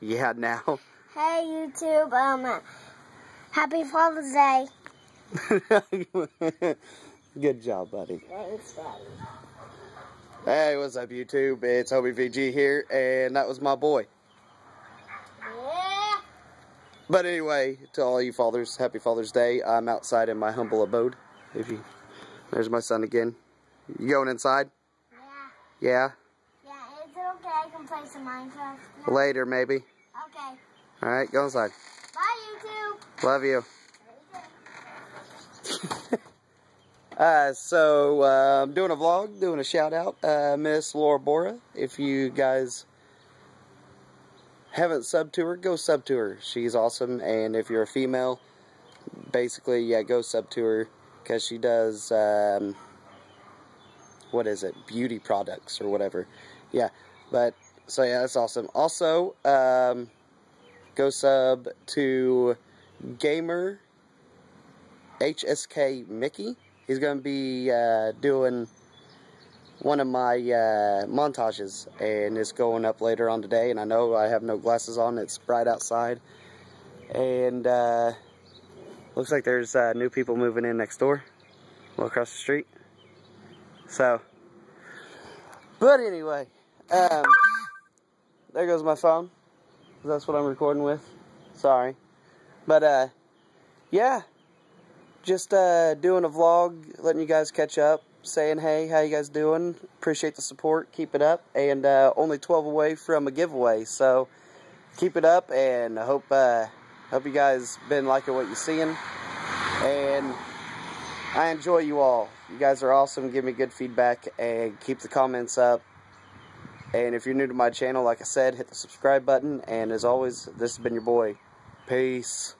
Yeah, now. Hey YouTube, um, happy Father's Day. Good job, buddy. Thanks, Daddy. Hey, what's up, YouTube? It's Homie VG here, and that was my boy. Yeah. But anyway, to all you fathers, happy Father's Day. I'm outside in my humble abode. If you, there's my son again. You going inside? Yeah. Yeah, is it okay? I can play some Minecraft. now? Later, maybe. Okay. All right, go inside. Bye, YouTube. Love you. Uh, so uh, I'm doing a vlog, doing a shout out, uh, Miss Laura Bora. If you guys haven't subbed to her, go sub to her. She's awesome, and if you're a female, basically, yeah, go sub to her because she does um, what is it, beauty products or whatever. Yeah, but so yeah, that's awesome. Also, um, go sub to Gamer HSK Mickey. He's going to be uh, doing one of my uh, montages, and it's going up later on today. And I know I have no glasses on; it's bright outside, and uh, looks like there's uh, new people moving in next door, well across the street. So, but anyway, um, there goes my phone. That's what I'm recording with. Sorry, but uh, yeah just uh, doing a vlog, letting you guys catch up, saying hey, how you guys doing? Appreciate the support, keep it up, and uh, only 12 away from a giveaway, so keep it up, and I hope uh, hope you guys been liking what you're seeing, and I enjoy you all. You guys are awesome. Give me good feedback, and keep the comments up. And if you're new to my channel, like I said, hit the subscribe button. And as always, this has been your boy. Peace.